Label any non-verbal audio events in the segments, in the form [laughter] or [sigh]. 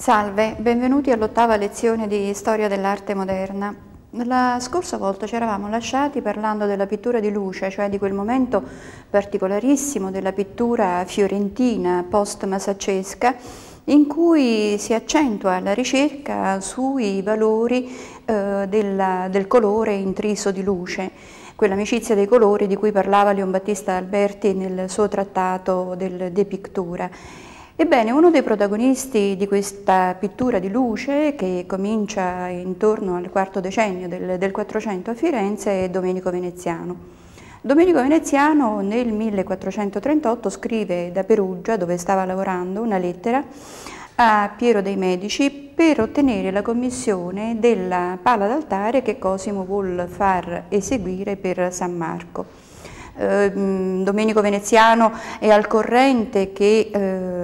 Salve, benvenuti all'ottava lezione di Storia dell'arte moderna. La scorsa volta ci eravamo lasciati parlando della pittura di luce, cioè di quel momento particolarissimo della pittura fiorentina post-masaccesca in cui si accentua la ricerca sui valori eh, della, del colore intriso di luce, quell'amicizia dei colori di cui parlava Leon Battista Alberti nel suo trattato del De Pictura. Ebbene, uno dei protagonisti di questa pittura di luce, che comincia intorno al quarto decennio del, 400 a Firenze, è Domenico Veneziano. Domenico Veneziano nel 1438 scrive da Perugia, dove stava lavorando, una lettera a Piero dei Medici per ottenere la commissione della pala d'altare che Cosimo vuol far eseguire per San Marco. Eh, Domenico Veneziano è al corrente che eh,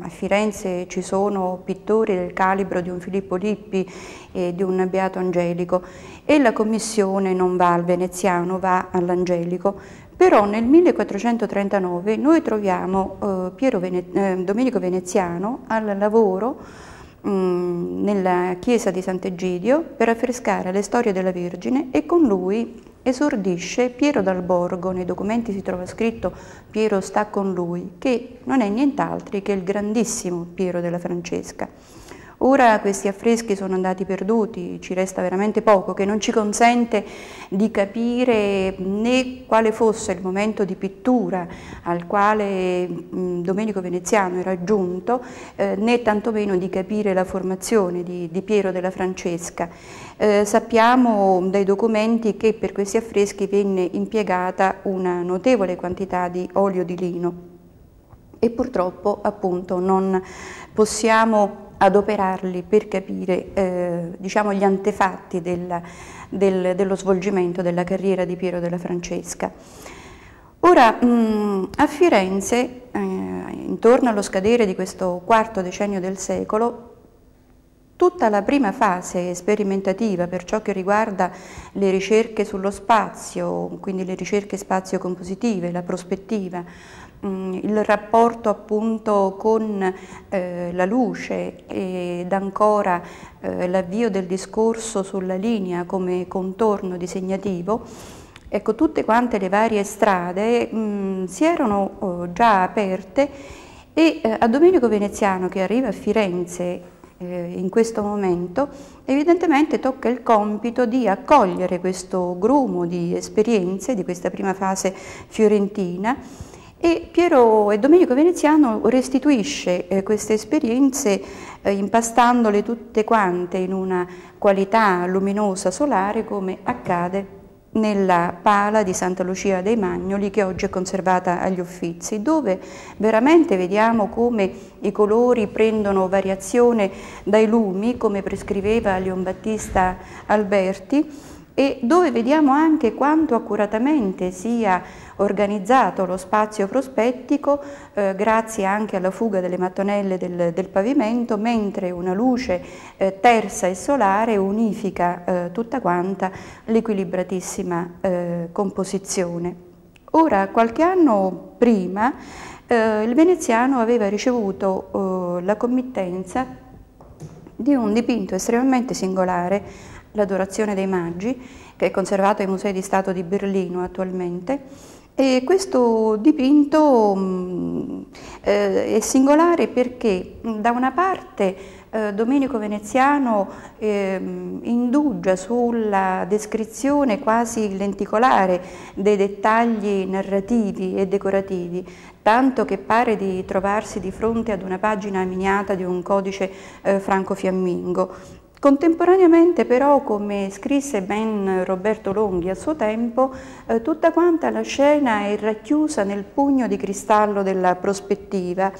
a Firenze ci sono pittori del calibro di un Filippo Lippi e di un Beato Angelico e la commissione non va al Veneziano, va all'Angelico. Però nel 1439 noi troviamo eh, Vene eh, Domenico Veneziano al lavoro mh, nella chiesa di Sant'Egidio per affrescare le storie della Vergine e con lui esordisce Piero dal Borgo, nei documenti si trova scritto Piero sta con lui, che non è nient'altro che il grandissimo Piero della Francesca. Ora questi affreschi sono andati perduti, ci resta veramente poco che non ci consente di capire né quale fosse il momento di pittura al quale Domenico Veneziano era giunto, eh, né tantomeno di capire la formazione di, di Piero della Francesca. Eh, sappiamo dai documenti che per questi affreschi venne impiegata una notevole quantità di olio di lino e purtroppo appunto non possiamo adoperarli per capire eh, diciamo, gli antefatti del, del, dello svolgimento della carriera di Piero della Francesca. Ora, mh, a Firenze, eh, intorno allo scadere di questo quarto decennio del secolo, tutta la prima fase sperimentativa per ciò che riguarda le ricerche sullo spazio, quindi le ricerche spazio-compositive, la prospettiva, Mm, il rapporto appunto con eh, la luce ed ancora eh, l'avvio del discorso sulla linea come contorno disegnativo, ecco tutte quante le varie strade mh, mm, si erano oh, già aperte e eh, a Domenico Veneziano che arriva a Firenze eh, in questo momento evidentemente tocca il compito di accogliere questo grumo di esperienze di questa prima fase fiorentina e Piero e Domenico Veneziano restituisce eh, queste esperienze eh, impastandole tutte quante in una qualità luminosa solare come accade nella pala di Santa Lucia dei Magnoli che oggi è conservata agli Uffizi, dove veramente vediamo come i colori prendono variazione dai lumi, come prescriveva Leon Battista Alberti, e dove vediamo anche quanto accuratamente sia organizzato lo spazio prospettico eh, grazie anche alla fuga delle mattonelle del, del pavimento, mentre una luce eh, tersa e solare unifica eh, tutta quanta l'equilibratissima eh, composizione. Ora, qualche anno prima, eh, il veneziano aveva ricevuto eh, la committenza di un dipinto estremamente singolare, l'Adorazione dei Maggi, che è conservato ai Musei di Stato di Berlino attualmente, e questo dipinto mh, eh, è singolare perché da una parte eh, Domenico Veneziano eh, indugia sulla descrizione quasi lenticolare dei dettagli narrativi e decorativi, tanto che pare di trovarsi di fronte ad una pagina miniata di un codice eh, franco-fiammingo. Contemporaneamente però, come scrisse ben Roberto Longhi a suo tempo, eh, tutta quanta la scena è racchiusa nel pugno di cristallo della prospettiva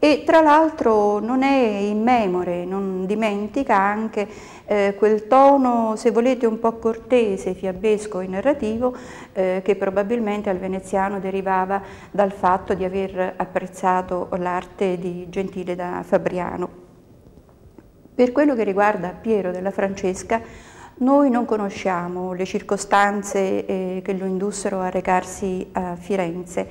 e tra l'altro non è immemore, non dimentica anche eh, quel tono, se volete, un po' cortese, fiabesco e narrativo eh, che probabilmente al veneziano derivava dal fatto di aver apprezzato l'arte di Gentile da Fabriano. Per quello che riguarda Piero della Francesca, noi non conosciamo le circostanze eh, che lo indussero a recarsi a Firenze.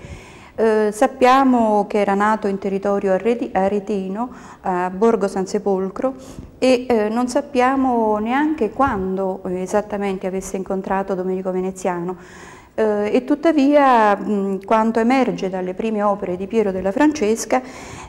Eh, sappiamo che era nato in territorio aretino, a Borgo San Sepolcro, e eh, non sappiamo neanche quando esattamente avesse incontrato Domenico Veneziano. Eh, e tuttavia mh, quanto emerge dalle prime opere di Piero della Francesca,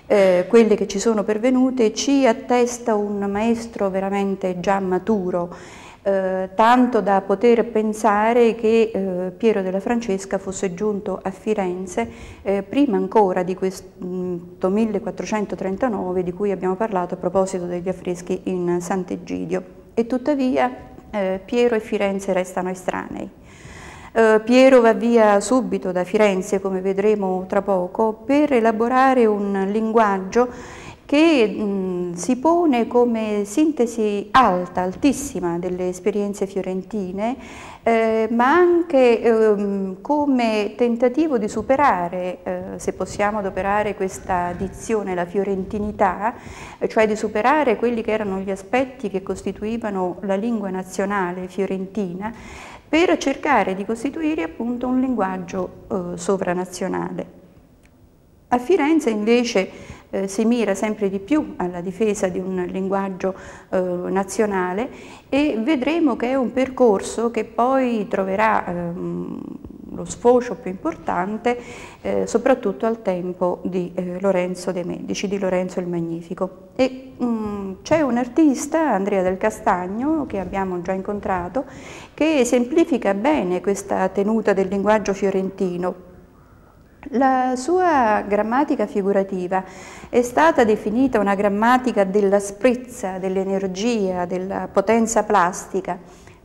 eh, quelle che ci sono pervenute, ci attesta un maestro veramente già maturo eh, tanto da poter pensare che eh, Piero della Francesca fosse giunto a Firenze eh, prima ancora di questo 1439 di cui abbiamo parlato a proposito degli affreschi in Sant'Egidio. E tuttavia eh, Piero e Firenze restano estranei. Uh, Piero va via subito da Firenze, come vedremo tra poco, per elaborare un linguaggio che mh, si pone come sintesi alta, altissima delle esperienze fiorentine, eh, ma anche eh, come tentativo di superare, eh, se possiamo adoperare questa dizione, la fiorentinità, cioè di superare quelli che erano gli aspetti che costituivano la lingua nazionale fiorentina, per cercare di costituire appunto un linguaggio eh, sovranazionale. A Firenze invece eh, si mira sempre di più alla difesa di un linguaggio eh, nazionale e vedremo che è un percorso che poi troverà ehm, lo sfocio più importante eh, soprattutto al tempo di eh, Lorenzo de' Medici, di Lorenzo il Magnifico. Mm, c'è un artista, Andrea del Castagno, che abbiamo già incontrato, che esemplifica bene questa tenuta del linguaggio fiorentino la sua grammatica figurativa è stata definita una grammatica dell'asprezza, dell'energia, della potenza plastica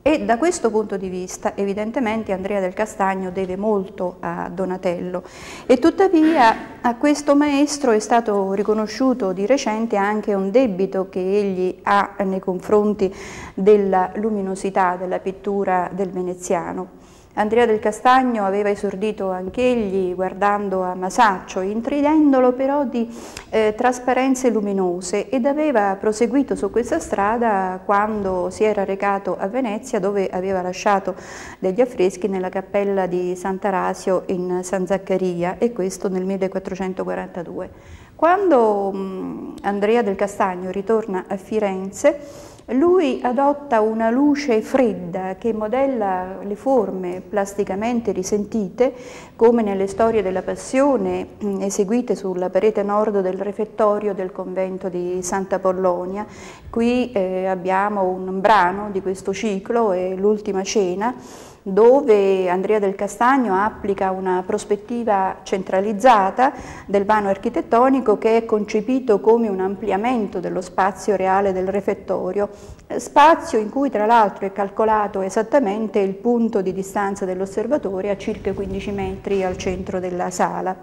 e da questo punto di vista evidentemente Andrea del Castagno deve molto a Donatello e tuttavia a questo maestro è stato riconosciuto di recente anche un debito che egli ha nei confronti della luminosità della pittura del veneziano. Andrea del Castagno aveva esordito anch'egli guardando a Masaccio, intridendolo però di eh, trasparenze luminose ed aveva proseguito su questa strada quando si era recato a Venezia dove aveva lasciato degli affreschi nella cappella di Sant'Arasio in San Zaccaria e questo nel 1442. Quando mh, Andrea del Castagno ritorna a Firenze lui adotta una luce fredda che modella le forme plasticamente risentite, come nelle storie della Passione mm, eseguite sulla parete nord del refettorio del convento di Santa Pollonia. Qui eh, abbiamo un brano di questo ciclo, è l'ultima cena, dove Andrea del Castagno applica una prospettiva centralizzata del vano architettonico che è concepito come un ampliamento dello spazio reale del refettorio, spazio in cui tra l'altro è calcolato esattamente il punto di distanza dell'osservatore a circa 15 metri al centro della sala.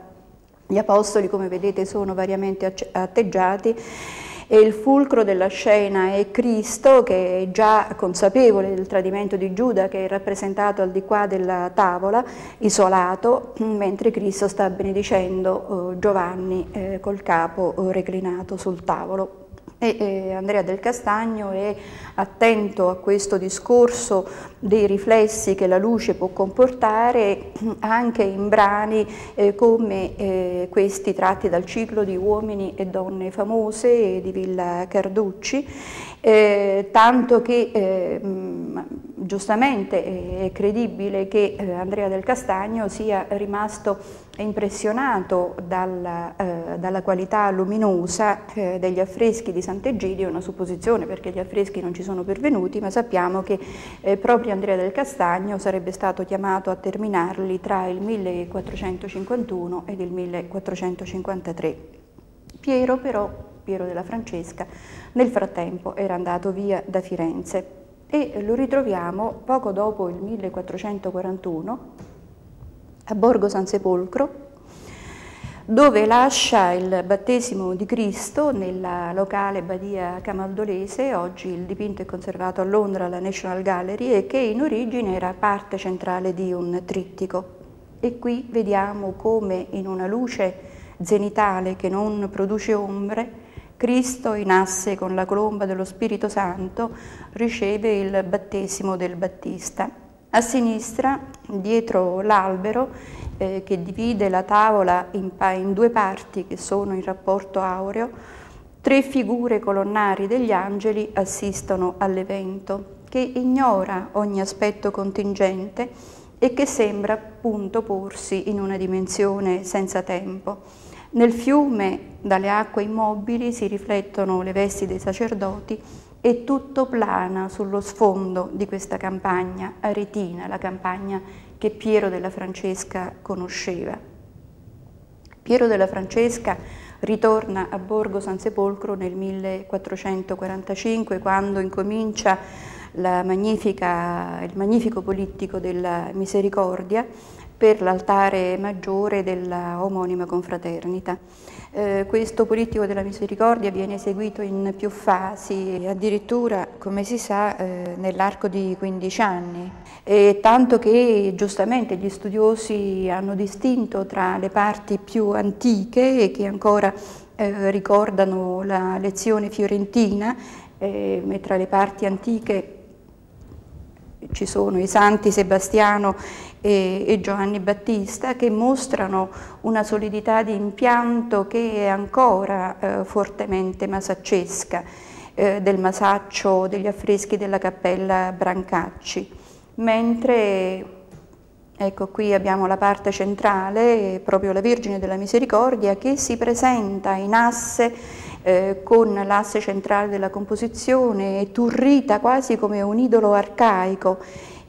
Gli apostoli, come vedete, sono variamente atteggiati e il fulcro della scena è Cristo che è già consapevole del tradimento di Giuda che è rappresentato al di qua della tavola, isolato, mentre Cristo sta benedicendo eh, Giovanni eh, col capo eh, reclinato sul tavolo. E eh, Andrea del Castagno è attento a questo discorso dei riflessi che la luce può comportare [clears throat] anche in brani eh, come eh, questi tratti dal ciclo di Uomini e donne famose di Villa Carducci, eh, tanto che eh, giustamente è credibile che eh, Andrea del Castagno sia rimasto impressionato dalla, eh, dalla qualità luminosa eh, degli affreschi di Sant'Egidio, una supposizione perché gli affreschi non ci sono pervenuti, ma sappiamo che eh, proprio Andrea del Castagno sarebbe stato chiamato a terminarli tra il 1451 ed il 1453. Piero però, Piero della Francesca, nel frattempo era andato via da Firenze e lo ritroviamo poco dopo il 1441 a Borgo San Sepolcro, dove lascia il battesimo di Cristo nella locale Badia Camaldolese, oggi il dipinto è conservato a Londra alla National Gallery e che in origine era parte centrale di un trittico. E qui vediamo come in una luce zenitale che non produce ombre, Cristo in asse con la colomba dello Spirito Santo riceve il battesimo del Battista A sinistra, dietro l'albero, eh, che divide la tavola in, in due parti che sono in rapporto aureo, tre figure colonnari degli angeli assistono all'evento che ignora ogni aspetto contingente e che sembra appunto porsi in una dimensione senza tempo. Nel fiume, dalle acque immobili, si riflettono le vesti dei sacerdoti e tutto plana sullo sfondo di questa campagna aretina, la campagna che Piero della Francesca conosceva. Piero della Francesca ritorna a Borgo San Sepolcro nel 1445 quando incomincia il magnifico politico della misericordia per l'altare maggiore della omonima confraternita. Eh, questo politico della misericordia viene eseguito in più fasi, addirittura, come si sa, eh, nell'arco di 15 anni, e tanto che giustamente gli studiosi hanno distinto tra le parti più antiche e che ancora eh, ricordano la lezione fiorentina, eh, e tra le parti antiche ci sono i santi Sebastiano e, e, Giovanni Battista che mostrano una solidità di impianto che è ancora eh, fortemente masaccesca eh, del masaccio degli affreschi della cappella Brancacci, mentre ecco qui abbiamo la parte centrale, proprio la Vergine della Misericordia che si presenta in asse eh, con l'asse centrale della composizione, turrita quasi come un idolo arcaico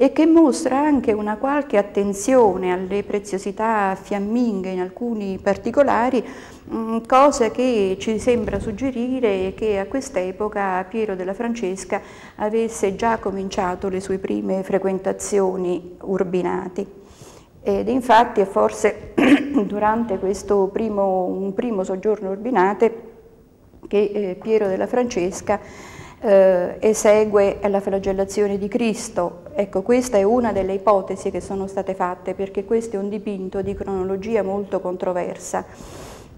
e che mostra anche una qualche attenzione alle preziosità fiamminghe in alcuni particolari, mm, cosa che ci sembra suggerire che a quest'epoca Piero della Francesca avesse già cominciato le sue prime frequentazioni urbinati. Ed infatti è forse [clears throat] durante questo primo, primo soggiorno urbinate che eh, Piero della Francesca eh, esegue la flagellazione di Cristo. Ecco, questa è una delle ipotesi che sono state fatte perché questo è un dipinto di cronologia molto controversa.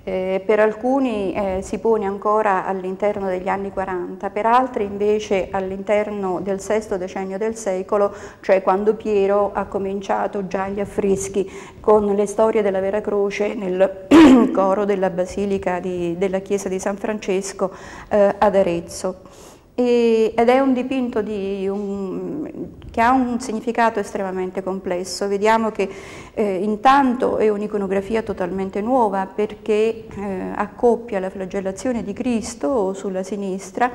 Eh, per alcuni eh, si pone ancora all'interno degli anni 40, per altri invece all'interno del sesto decennio del secolo, cioè quando Piero ha cominciato già gli affreschi con le storie della Vera Croce nel [clears throat] coro della Basilica di, della Chiesa di San Francesco eh, ad Arezzo. E, ed è un dipinto un, che ha un significato estremamente complesso. Vediamo che eh, intanto è un'iconografia totalmente nuova perché eh, accoppia la flagellazione di Cristo sulla sinistra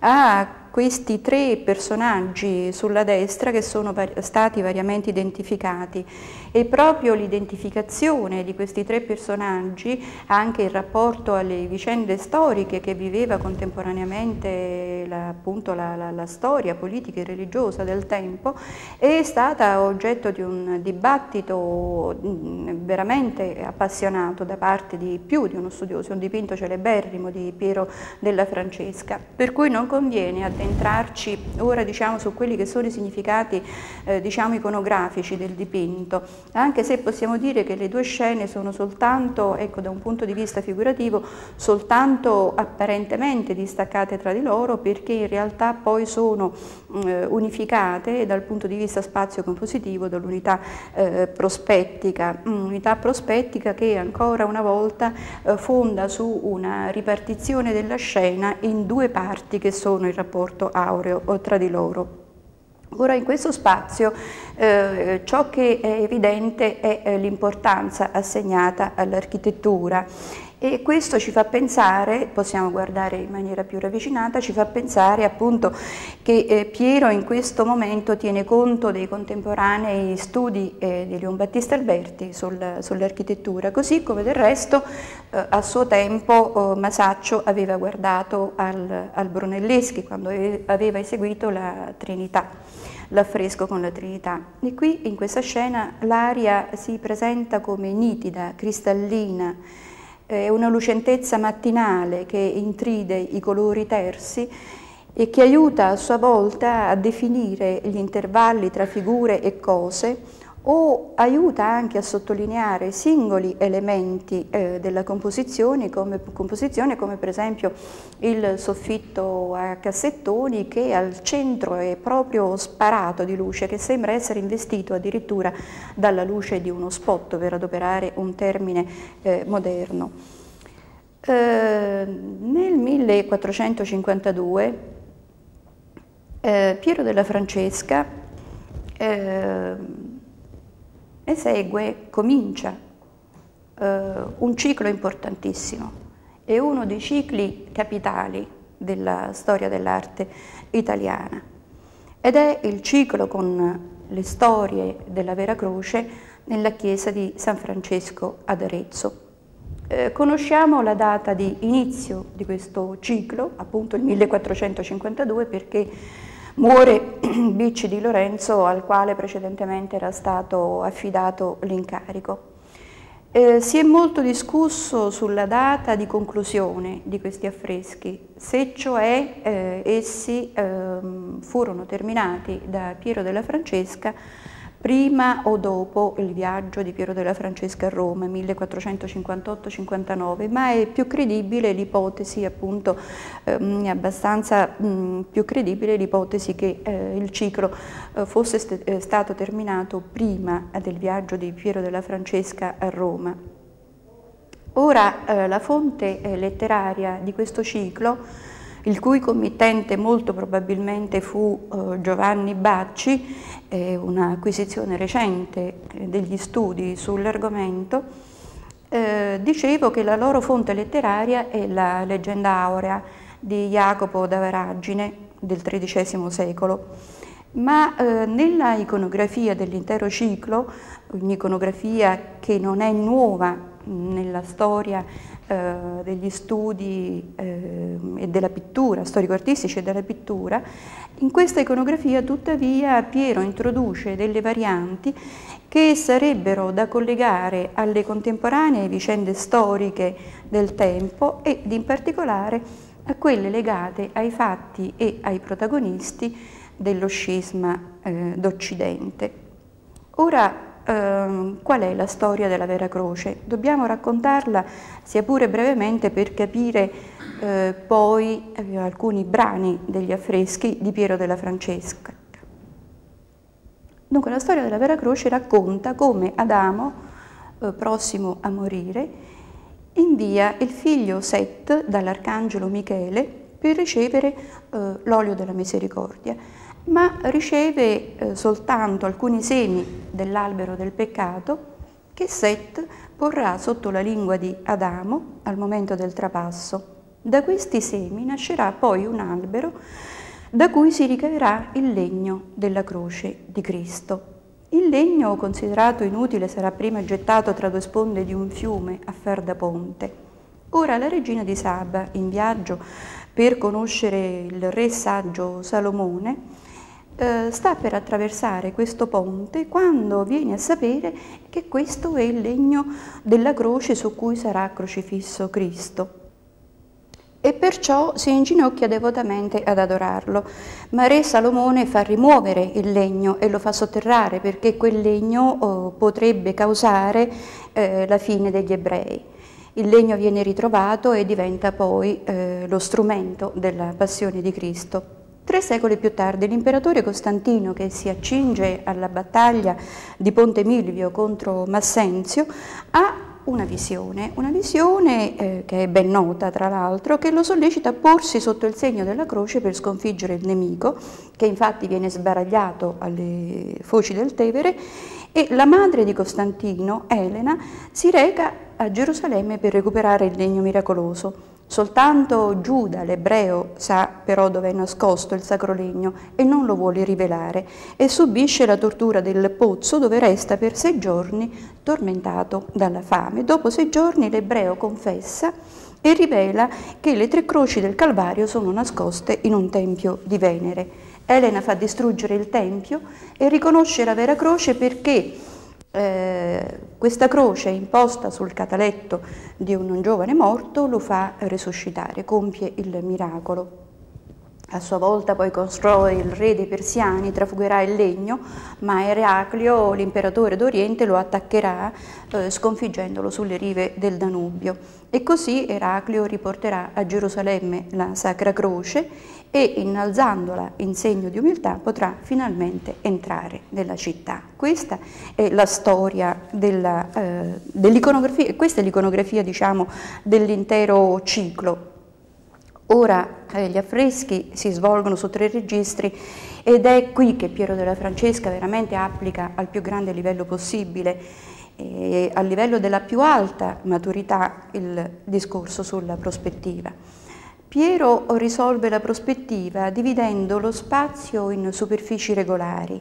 a questi tre personaggi sulla destra che sono stati variamente identificati. E proprio l'identificazione di questi tre personaggi, anche in rapporto alle vicende storiche che viveva contemporaneamente la, appunto la, la, la storia politica e religiosa del tempo, è stata oggetto di un dibattito veramente appassionato da parte di più di uno studioso, un dipinto celeberrimo di Piero della Francesca, per cui non conviene addentare addentrarci ora diciamo, su quelli che sono i significati eh, diciamo, iconografici del dipinto, anche se possiamo dire che le due scene sono soltanto, ecco, da un punto di vista figurativo, soltanto apparentemente distaccate tra di loro perché in realtà poi sono eh, unificate dal punto di vista spazio-compositivo dall'unità eh, prospettica, unità prospettica che ancora una volta eh, fonda su una ripartizione della scena in due parti che sono il rapporto rapporto aureo tra di loro. Ora in questo spazio eh, ciò che è evidente è eh, l'importanza assegnata all'architettura e questo ci fa pensare, possiamo guardare in maniera più ravvicinata, ci fa pensare appunto che eh, Piero in questo momento tiene conto dei contemporanei studi eh, di Leon Battista Alberti sul, sull'architettura, così come del resto eh, a suo tempo oh, Masaccio aveva guardato al, al Brunelleschi quando aveva eseguito la Trinità l'affresco con la Trinità. E qui in questa scena l'aria si presenta come nitida, cristallina, è una lucentezza mattinale che intride i colori tersi e che aiuta a sua volta a definire gli intervalli tra figure e cose o aiuta anche a sottolineare singoli elementi eh, della composizione come, composizione come, per esempio il soffitto a cassettoni che al centro è proprio sparato di luce che sembra essere investito addirittura dalla luce di uno spot per adoperare un termine eh, moderno. Eh, nel 1452 eh, Piero della Francesca eh, esegue, comincia eh, un ciclo importantissimo, è uno dei cicli capitali della storia dell'arte italiana ed è il ciclo con le storie della Vera Croce nella chiesa di San Francesco ad Arezzo. Eh, conosciamo la data di inizio di questo ciclo, appunto il 1452, perché Muore [clears throat] Bicci di Lorenzo al quale precedentemente era stato affidato l'incarico. Eh, si è molto discusso sulla data di conclusione di questi affreschi, se cioè eh, essi eh, furono terminati da Piero della Francesca prima o dopo il viaggio di Piero della Francesca a Roma, 1458-59, ma è più credibile l'ipotesi, appunto, ehm, abbastanza mh, più credibile l'ipotesi che eh, il ciclo eh, fosse st eh, stato terminato prima del viaggio di Piero della Francesca a Roma. Ora eh, la fonte eh, letteraria di questo ciclo il cui committente molto probabilmente fu eh, Giovanni Bacci, eh, un'acquisizione recente degli studi sull'argomento, eh, dicevo che la loro fonte letteraria è la leggenda aurea di Jacopo da Varagine del XIII secolo, ma eh, nella iconografia dell'intero ciclo, un'iconografia che non è nuova nella storia eh, degli studi eh, e della pittura, storico-artistici e della pittura, in questa iconografia tuttavia Piero introduce delle varianti che sarebbero da collegare alle contemporanee vicende storiche del tempo ed in particolare a quelle legate ai fatti e ai protagonisti dello scisma eh, d'Occidente. Ora eh, qual è la storia della Vera Croce. Dobbiamo raccontarla, sia pure brevemente, per capire eh, poi eh, alcuni brani degli affreschi di Piero della Francesca. Dunque la storia della Vera Croce racconta come Adamo, eh, prossimo a morire, invia il figlio Set dall'arcangelo Michele per ricevere eh, l'olio della misericordia ma riceve eh, soltanto alcuni semi dell'albero del peccato che Set porrà sotto la lingua di Adamo al momento del trapasso. Da questi semi nascerà poi un albero da cui si ricaverà il legno della croce di Cristo. Il legno, considerato inutile, sarà prima gettato tra due sponde di un fiume a far da ponte. Ora la regina di Saba, in viaggio per conoscere il re saggio Salomone, eh, sta per attraversare questo ponte quando viene a sapere che questo è il legno della croce su cui sarà crocifisso Cristo. E perciò si inginocchia devotamente ad adorarlo. Ma re Salomone fa rimuovere il legno e lo fa sotterrare perché quel legno oh, potrebbe causare eh, la fine degli ebrei. Il legno viene ritrovato e diventa poi eh, lo strumento della passione di Cristo. Tre secoli più tardi l'imperatore Costantino, che si accinge alla battaglia di Ponte Milvio contro Massenzio, ha una visione, una visione eh, che è ben nota tra l'altro, che lo sollecita a porsi sotto il segno della croce per sconfiggere il nemico, che infatti viene sbaragliato alle foci del Tevere, e la madre di Costantino, Elena, si reca a Gerusalemme per recuperare il legno miracoloso. Soltanto Giuda, l'ebreo, sa però dove è nascosto il sacro legno e non lo vuole rivelare e subisce la tortura del pozzo dove resta per sei giorni tormentato dalla fame. Dopo sei giorni l'ebreo confessa e rivela che le tre croci del Calvario sono nascoste in un tempio di Venere. Elena fa distruggere il tempio e riconosce la vera croce perché eh, questa croce imposta sul cataletto di un giovane morto lo fa risuscitare, compie il miracolo. A sua volta poi Cosroe, il re dei persiani, trafugherà il legno, ma Eraclio, l'imperatore d'Oriente, lo attaccherà eh, sconfiggendolo sulle rive del Danubio. E così Eraclio riporterà a Gerusalemme la Sacra Croce e innalzandola in segno di umiltà potrà finalmente entrare nella città. Questa è la storia eh, dell'iconografia, eh, questa è l'iconografia diciamo, dell'intero ciclo Ora eh, gli affreschi si svolgono su tre registri ed è qui che Piero della Francesca veramente applica al più grande livello possibile, eh, a livello della più alta maturità, il discorso sulla prospettiva. Piero risolve la prospettiva dividendo lo spazio in superfici regolari,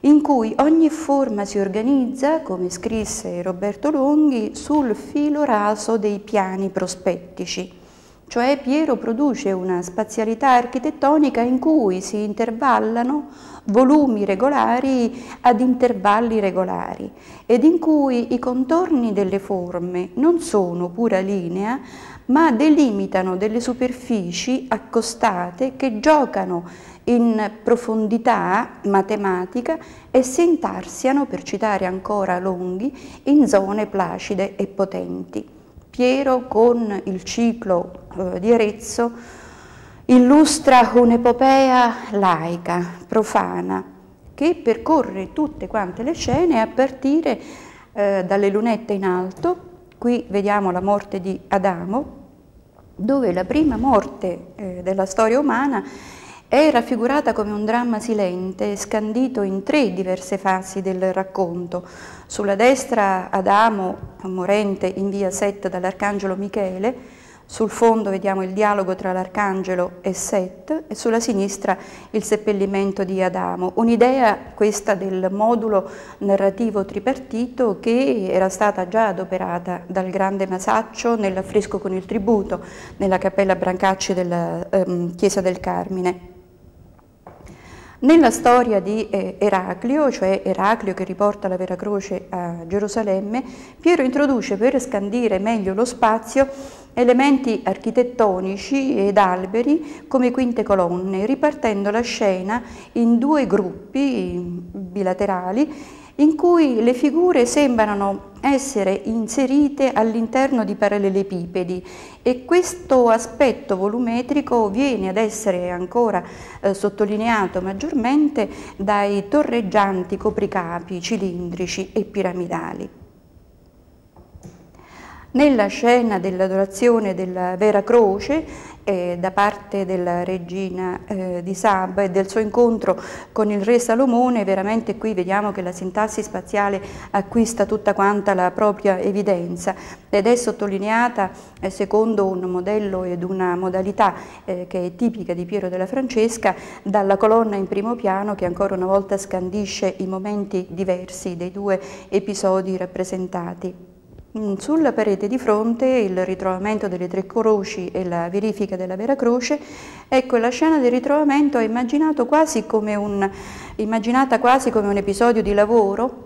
in cui ogni forma si organizza, come scrisse Roberto Longhi, sul filo raso dei piani prospettici. Cioè Piero produce una spazialità architettonica in cui si intervallano volumi regolari ad intervalli regolari ed in cui i contorni delle forme non sono pura linea ma delimitano delle superfici accostate che giocano in profondità matematica e si intarsiano, per citare ancora Longhi, in zone placide e potenti. Piero con il ciclo eh, di Arezzo illustra un'epopea laica, profana, che percorre tutte quante le scene a partire eh, dalle lunette in alto. Qui vediamo la morte di Adamo, dove la prima morte eh, della storia umana è raffigurata come un dramma silente, scandito in tre diverse fasi del racconto. Sulla destra Adamo, morente in via Set dall'arcangelo Michele, sul fondo vediamo il dialogo tra l'arcangelo e Set e sulla sinistra il seppellimento di Adamo. Un'idea questa del modulo narrativo tripartito che era stata già adoperata dal grande Masaccio nell'affresco con il tributo nella cappella Brancacci della ehm, Chiesa del Carmine. Nella storia di eh, Eraclio, cioè Eraclio che riporta la vera croce a Gerusalemme, Piero introduce per scandire meglio lo spazio elementi architettonici ed alberi come quinte colonne, ripartendo la scena in due gruppi bilaterali in cui le figure sembrano essere inserite all'interno di parallelepipedi e questo aspetto volumetrico viene ad essere ancora eh, sottolineato maggiormente dai torreggianti copricapi cilindrici e piramidali. Nella scena dell'adorazione della Vera Croce eh, da parte della regina eh, di Saba e del suo incontro con il re Salomone, veramente qui vediamo che la sintassi spaziale acquista tutta quanta la propria evidenza ed è sottolineata eh, secondo un modello ed una modalità eh, che è tipica di Piero della Francesca dalla colonna in primo piano che ancora una volta scandisce i momenti diversi dei due episodi rappresentati. Mm, sulla parete di fronte il ritrovamento delle tre croci e la verifica della vera croce, ecco la scena del ritrovamento è quasi un, immaginata quasi come un episodio di lavoro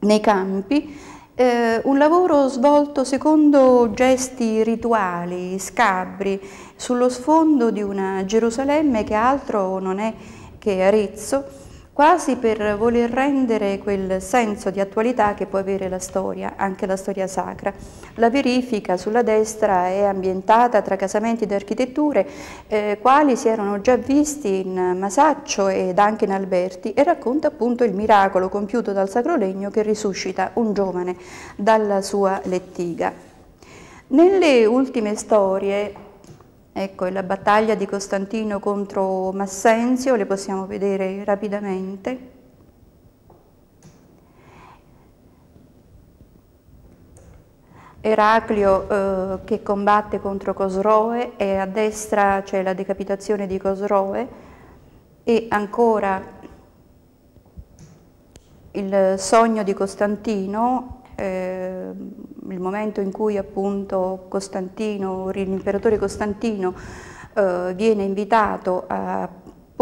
nei campi, eh, un lavoro svolto secondo gesti rituali, scabri, sullo sfondo di una Gerusalemme che altro non è che Arezzo, quasi per voler rendere quel senso di attualità che può avere la storia, anche la storia sacra. La verifica sulla destra è ambientata tra casamenti ed architetture, eh, quali si erano già visti in Masaccio ed anche in Alberti e racconta appunto il miracolo compiuto dal Sacro Legno che risuscita un giovane dalla sua lettiga. Nelle ultime storie Ecco, la battaglia di Costantino contro Massenzio, le possiamo vedere rapidamente. Eraclio eh, che combatte contro Cosroe e a destra c'è la decapitazione di Cosroe e ancora il sogno di Costantino eh, il momento in cui appunto Costantino, l'imperatore Costantino eh, viene invitato a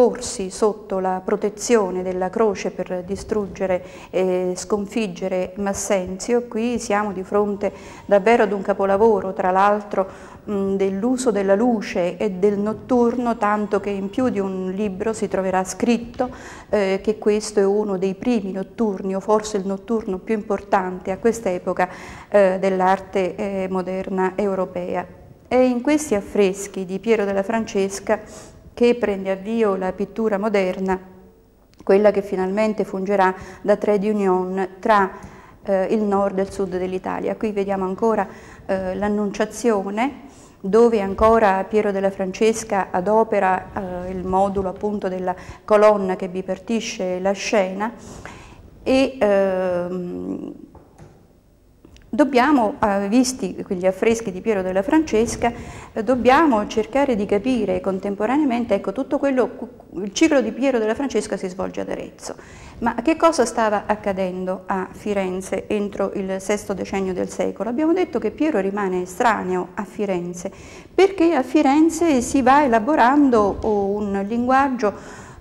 porsi sotto la protezione della croce per distruggere e sconfiggere Massenzio, qui siamo di fronte davvero ad un capolavoro, tra l'altro dell'uso della luce e del notturno, tanto che in più di un libro si troverà scritto eh, che questo è uno dei primi notturni, o forse il notturno più importante a quest'epoca eh, dell'arte eh, moderna europea. È in questi affreschi di Piero della Francesca che prende avvio la pittura moderna, quella che finalmente fungerà da trade union tra eh, il nord e il sud dell'Italia. Qui vediamo ancora eh, l'Annunciazione, dove ancora Piero della Francesca adopera eh, il modulo appunto della colonna che bipartisce la scena e ehm, Dobbiamo, eh, visti quegli affreschi di Piero della Francesca, eh, dobbiamo cercare di capire contemporaneamente, ecco, tutto quello, il ciclo di Piero della Francesca si svolge ad Arezzo. Ma che cosa stava accadendo a Firenze entro il sesto decennio del secolo? Abbiamo detto che Piero rimane estraneo a Firenze, perché a Firenze si va elaborando un linguaggio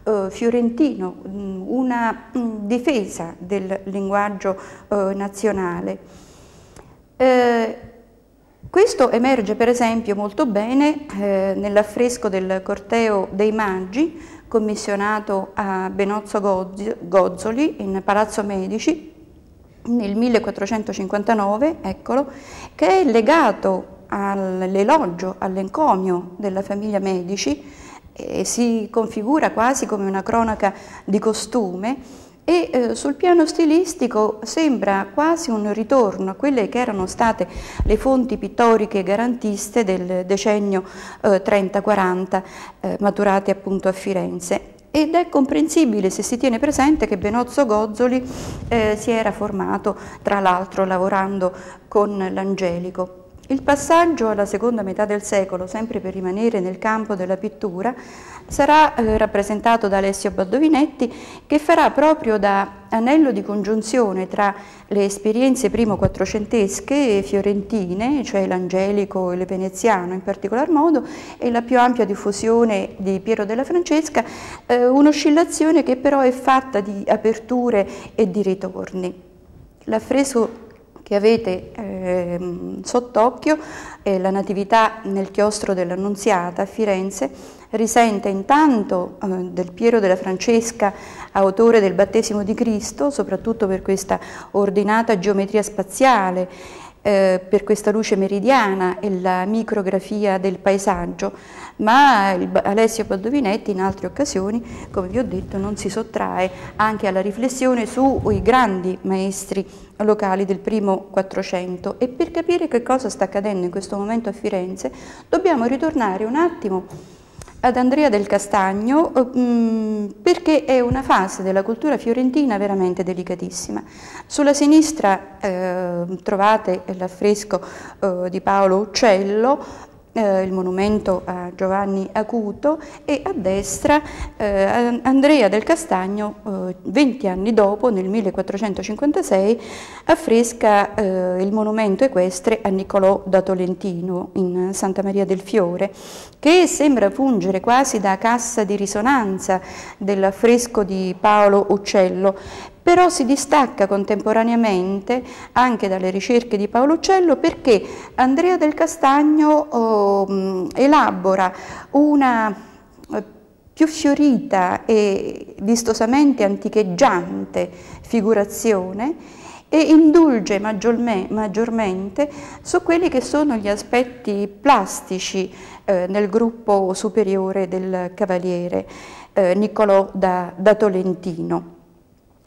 eh, fiorentino, una difesa del linguaggio nazionale. Eh, questo emerge per esempio molto bene eh, nell'affresco del Corteo dei Maggi commissionato a Benozzo Gozzoli in Palazzo Medici nel 1459, eccolo, che è legato all'elogio, all'encomio della famiglia Medici e si configura quasi come una cronaca di costume e eh, sul piano stilistico sembra quasi un ritorno a quelle che erano state le fonti pittoriche garantiste del decennio eh, 30-40 eh, maturate appunto a Firenze ed è comprensibile se si tiene presente che Benozzo Gozzoli eh, si era formato tra l'altro lavorando con l'Angelico. Il passaggio alla seconda metà del secolo, sempre per rimanere nel campo della pittura, sarà eh, rappresentato da Alessio Baldovinetti che farà proprio da anello di congiunzione tra le esperienze primo quattrocentesche e fiorentine, cioè l'angelico e il veneziano in particolar modo, e la più ampia diffusione di Piero della Francesca, eh, un'oscillazione che però è fatta di aperture e di ritorni. L'affresco che avete eh, sott'occhio, eh, la Natività nel chiostro dell'Annunziata a Firenze, risente intanto eh, del Piero della Francesca, autore del battesimo di Cristo, soprattutto per questa ordinata geometria spaziale, eh, per questa luce meridiana e la micrografia del paesaggio, ma Alessio Baldovinetti in altre occasioni, come vi ho detto, non si sottrae anche alla riflessione sui grandi maestri locali del primo Quattrocento. E per capire che cosa sta accadendo in questo momento a Firenze dobbiamo ritornare un attimo ad Andrea del Castagno mm, perché è una fase della cultura fiorentina veramente delicatissima. Sulla sinistra eh, trovate l'affresco eh, di Paolo Uccello eh, il monumento a Giovanni Acuto e a destra eh, Andrea del Castagno, eh, 20 anni dopo, nel 1456, affresca eh, il monumento equestre a Niccolò da Tolentino in Santa Maria del Fiore, che sembra fungere quasi da cassa di risonanza dell'affresco di Paolo Uccello, però si distacca contemporaneamente anche dalle ricerche di Paolo Uccello perché Andrea del Castagno oh, elabora una eh, più fiorita e vistosamente anticheggiante figurazione e indulge maggiormente su quelli che sono gli aspetti plastici eh, nel gruppo superiore del cavaliere eh, Niccolò da, da Tolentino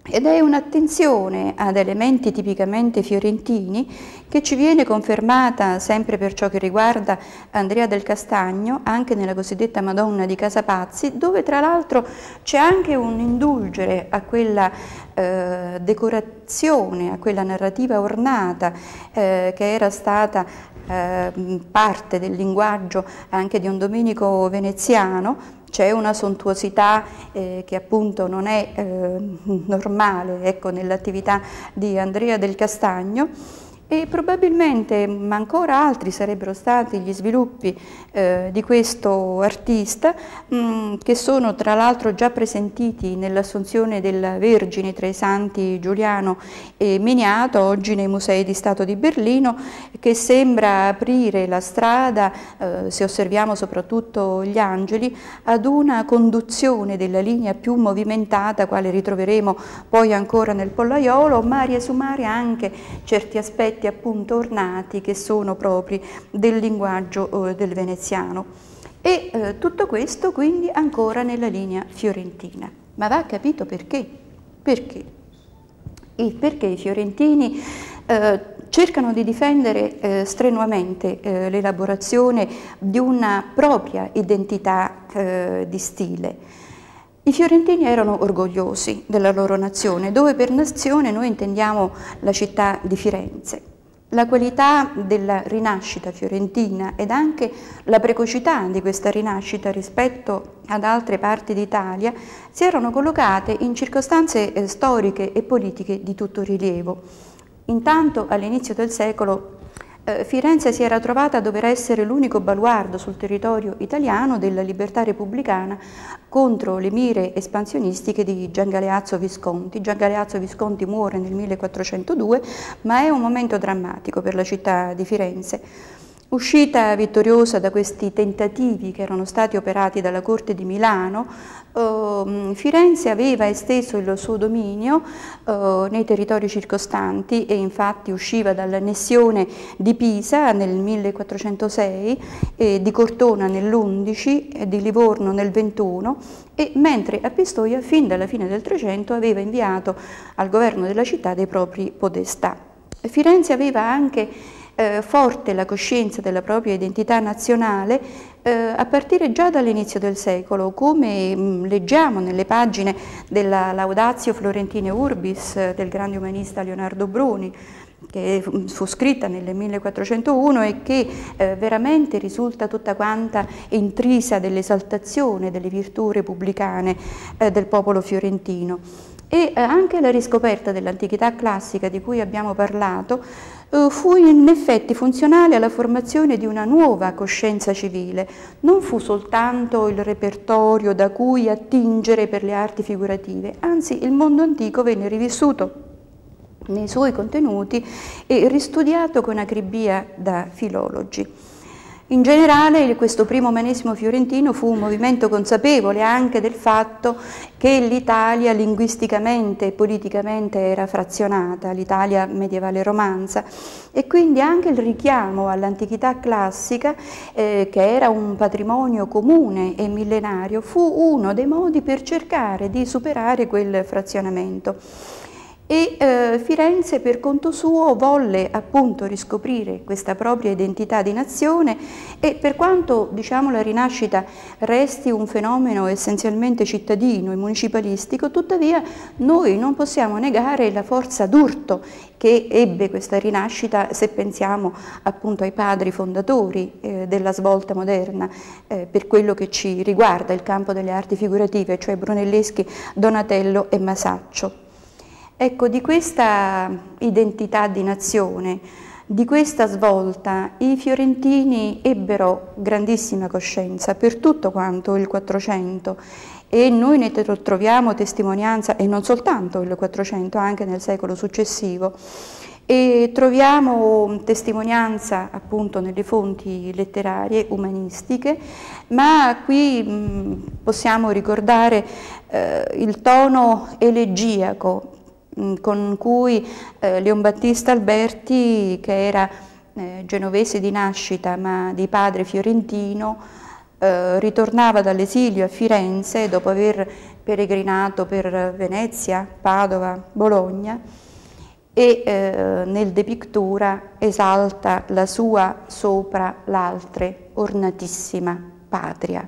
ed è un'attenzione ad elementi tipicamente fiorentini che ci viene confermata sempre per ciò che riguarda Andrea del Castagno, anche nella cosiddetta Madonna di Casapazzi, dove tra l'altro c'è anche un indulgere a quella eh, decorazione, a quella narrativa ornata eh, che era stata eh, parte del linguaggio anche di un domenico veneziano, c'è una sontuosità eh, che appunto non è eh, normale ecco, nell'attività di Andrea del Castagno e probabilmente, ma ancora altri sarebbero stati gli sviluppi eh, di questo artista, mh, mm, che sono tra l'altro già presentiti nell'Assunzione della Vergine tra i santi Giuliano e Miniato, oggi nei musei di Stato di Berlino, che sembra aprire la strada, eh, se osserviamo soprattutto gli angeli, ad una conduzione della linea più movimentata, quale ritroveremo poi ancora nel pollaiolo, ma riesumare anche certi aspetti oggetti appunto ornati che sono propri del linguaggio eh, del veneziano. E eh, tutto questo quindi ancora nella linea fiorentina. Ma va capito perché? Perché? E perché i fiorentini eh, cercano di difendere eh, strenuamente eh, l'elaborazione di una propria identità eh, di stile. I fiorentini erano orgogliosi della loro nazione, dove per nazione noi intendiamo la città di Firenze. La qualità della rinascita fiorentina ed anche la precocità di questa rinascita rispetto ad altre parti d'Italia si erano collocate in circostanze eh, storiche e politiche di tutto rilievo. Intanto all'inizio del secolo eh, Firenze si era trovata a dover essere l'unico baluardo sul territorio italiano della libertà repubblicana contro le mire espansionistiche di Gian Galeazzo Visconti. Gian Galeazzo Visconti muore nel 1402, ma è un momento drammatico per la città di Firenze. Uscita vittoriosa da questi tentativi che erano stati operati dalla Corte di Milano, eh, Firenze aveva esteso il suo dominio eh, nei territori circostanti e infatti usciva dall'annessione di Pisa nel 1406, eh, di Cortona nell'11, di Livorno nel 21 e mentre a Pistoia fin dalla fine del 300 aveva inviato al governo della città dei propri podestà. Firenze aveva anche eh, forte la coscienza della propria identità nazionale eh, a partire già dall'inizio del secolo, come mh, mm, leggiamo nelle pagine della Laudatio Florentine Urbis eh, del grande umanista Leonardo Bruni, che mm, fu scritta nel 1401 e che eh, veramente risulta tutta quanta intrisa dell'esaltazione delle virtù repubblicane eh, del popolo fiorentino. E eh, anche la riscoperta dell'antichità classica di cui abbiamo parlato fu in effetti funzionale alla formazione di una nuova coscienza civile, non fu soltanto il repertorio da cui attingere per le arti figurative, anzi il mondo antico venne rivissuto nei suoi contenuti e ristudiato con acribia da filologi. In generale questo primo umanesimo fiorentino fu un movimento consapevole anche del fatto che l'Italia linguisticamente e politicamente era frazionata, l'Italia medievale romanza, e quindi anche il richiamo all'antichità classica, eh, che era un patrimonio comune e millenario, fu uno dei modi per cercare di superare quel frazionamento e eh, Firenze per conto suo volle appunto riscoprire questa propria identità di nazione e per quanto diciamo la rinascita resti un fenomeno essenzialmente cittadino e municipalistico, tuttavia noi non possiamo negare la forza d'urto che ebbe questa rinascita se pensiamo appunto ai padri fondatori eh, della svolta moderna eh, per quello che ci riguarda il campo delle arti figurative, cioè Brunelleschi, Donatello e Masaccio. Ecco, di questa identità di nazione, di questa svolta, i fiorentini ebbero grandissima coscienza per tutto quanto il Quattrocento e noi ne troviamo testimonianza, e non soltanto il Quattrocento, anche nel secolo successivo, e troviamo testimonianza appunto nelle fonti letterarie umanistiche, ma qui mh, possiamo ricordare eh, il tono elegiaco con cui eh, Leon Battista Alberti, che era eh, genovese di nascita ma di padre fiorentino, eh, ritornava dall'esilio a Firenze dopo aver peregrinato per Venezia, Padova, Bologna e eh, nel De Pictura esalta la sua sopra l'altre ornatissima patria.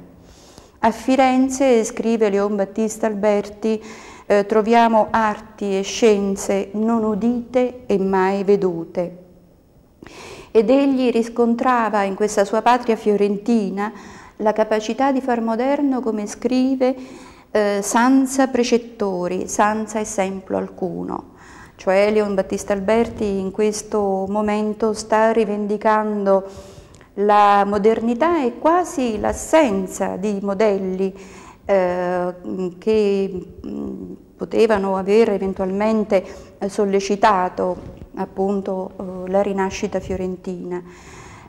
A Firenze, scrive Leon Battista Alberti, eh, troviamo arti e scienze non udite e mai vedute. Ed egli riscontrava in questa sua patria fiorentina la capacità di far moderno, come scrive, eh, senza precettori, senza esempio alcuno. cioè Leon Battista Alberti in questo momento sta rivendicando la modernità e quasi l'assenza di modelli eh, che potevano aver eventualmente eh, sollecitato appunto eh, la rinascita fiorentina.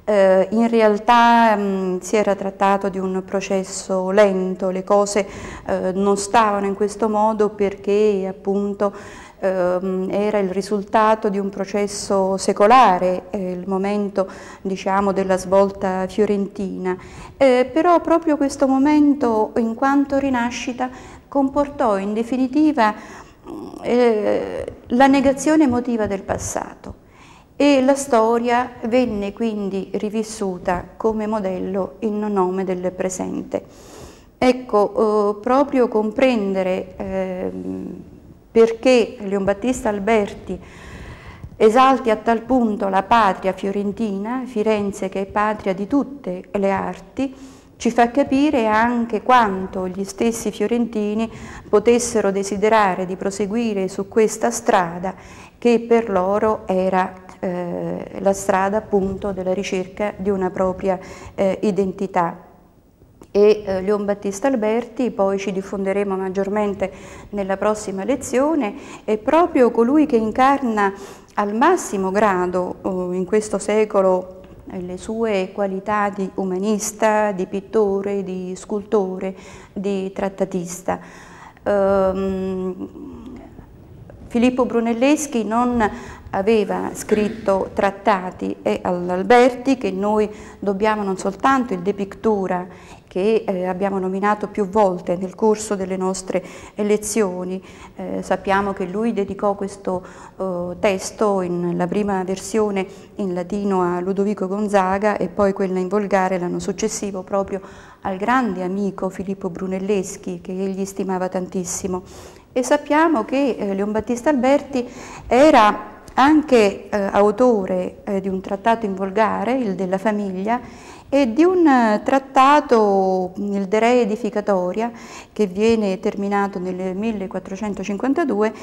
Eh, in realtà mh, si era trattato di un processo lento, le cose eh, non stavano in questo modo perché appunto era il risultato di un processo secolare, il momento diciamo, della svolta fiorentina, eh, però proprio questo momento in quanto rinascita comportò in definitiva eh, la negazione emotiva del passato e la storia venne quindi rivissuta come modello in nome del presente. Ecco, eh, proprio comprendere eh, perché Leon Battista Alberti esalti a tal punto la patria fiorentina, Firenze che è patria di tutte le arti, ci fa capire anche quanto gli stessi fiorentini potessero desiderare di proseguire su questa strada che per loro era eh, la strada appunto della ricerca di una propria eh, identità. E eh, Leon Battista Alberti, poi ci diffonderemo maggiormente nella prossima lezione, è proprio colui che incarna al massimo grado oh, in questo secolo eh, le sue qualità di umanista, di pittore, di scultore, di trattatista. Um, Filippo Brunelleschi non aveva scritto trattati e all'Alberti che noi dobbiamo non soltanto il De Pictura che eh, abbiamo nominato più volte nel corso delle nostre lezioni. Eh, sappiamo che lui dedicò questo eh, testo, in, la prima versione in latino a Ludovico Gonzaga e poi quella in volgare l'anno successivo proprio al grande amico Filippo Brunelleschi che egli stimava tantissimo. E sappiamo che eh, Leon Battista Alberti era anche eh, autore eh, di un trattato in volgare, il della famiglia, e di un eh, trattato, il De Re Edificatoria, che viene terminato nel 1452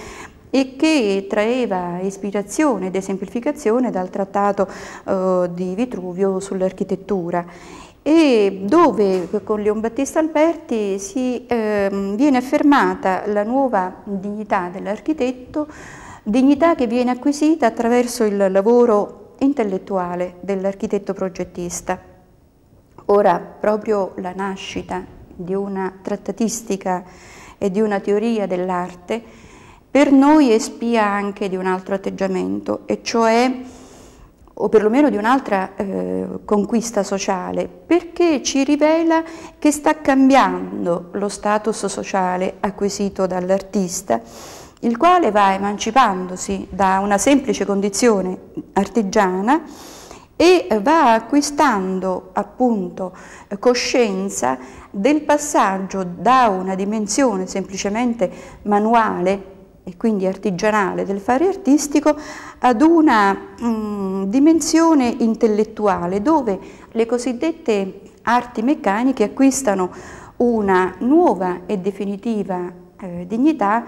e che traeva ispirazione ed esemplificazione dal trattato eh, di Vitruvio sull'architettura e dove con Leon Battista Alberti si, eh, viene affermata la nuova dignità dell'architetto dignità che viene acquisita attraverso il lavoro intellettuale dell'architetto progettista. Ora, proprio la nascita di una trattatistica e di una teoria dell'arte per noi è spia anche di un altro atteggiamento, e cioè o perlomeno di un'altra eh, conquista sociale, perché ci rivela che sta cambiando lo status sociale acquisito dall'artista il quale va emancipandosi da una semplice condizione artigiana e va acquistando appunto coscienza del passaggio da una dimensione semplicemente manuale e quindi artigianale del fare artistico ad una mh, mm, dimensione intellettuale dove le cosiddette arti meccaniche acquistano una nuova e definitiva eh, dignità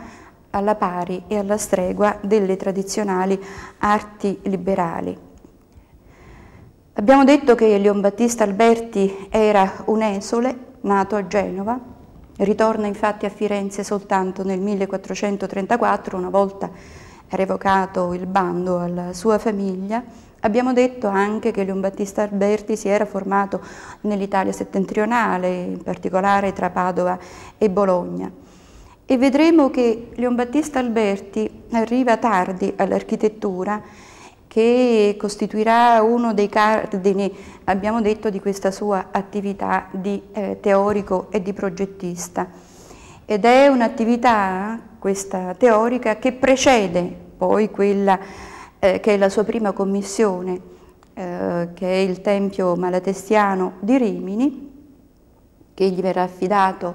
alla pari e alla stregua delle tradizionali arti liberali. Abbiamo detto che Leon Battista Alberti era un esole nato a Genova, ritorna infatti a Firenze soltanto nel 1434, una volta revocato il bando alla sua famiglia. Abbiamo detto anche che Leon Battista Alberti si era formato nell'Italia settentrionale, in particolare tra Padova e Bologna e vedremo che Leon Battista Alberti arriva tardi all'architettura che costituirà uno dei cardini, abbiamo detto, di questa sua attività di eh, teorico e di progettista. Ed è un'attività, questa teorica, che precede poi quella eh, che è la sua prima commissione, eh, che è il Tempio Malatestiano di Rimini, che gli verrà affidato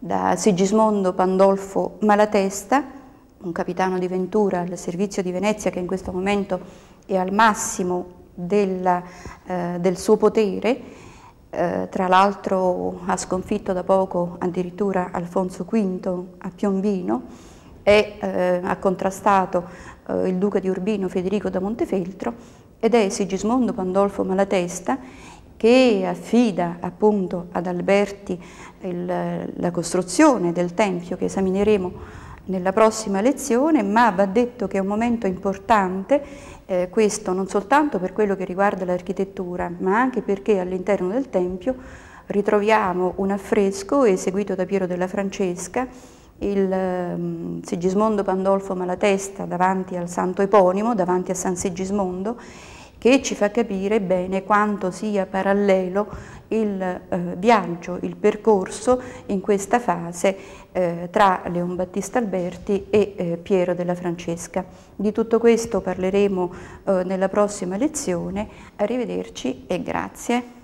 da Sigismondo Pandolfo Malatesta, un capitano di Ventura al servizio di Venezia che in questo momento è al massimo della, eh, del suo potere, eh, tra l'altro ha sconfitto da poco addirittura Alfonso V a Piombino e eh, ha contrastato eh, il duca di Urbino Federico da Montefeltro ed è Sigismondo Pandolfo Malatesta che affida appunto ad Alberti il, la costruzione del Tempio che esamineremo nella prossima lezione, ma va detto che è un momento importante, eh, questo non soltanto per quello che riguarda l'architettura, ma anche perché all'interno del Tempio ritroviamo un affresco eseguito da Piero della Francesca, il um, Sigismondo Pandolfo Malatesta davanti al santo eponimo, davanti a San Sigismondo, che ci fa capire bene quanto sia parallelo il eh, viaggio, il percorso in questa fase eh, tra Leon Battista Alberti e eh, Piero della Francesca. Di tutto questo parleremo eh, nella prossima lezione. Arrivederci e grazie.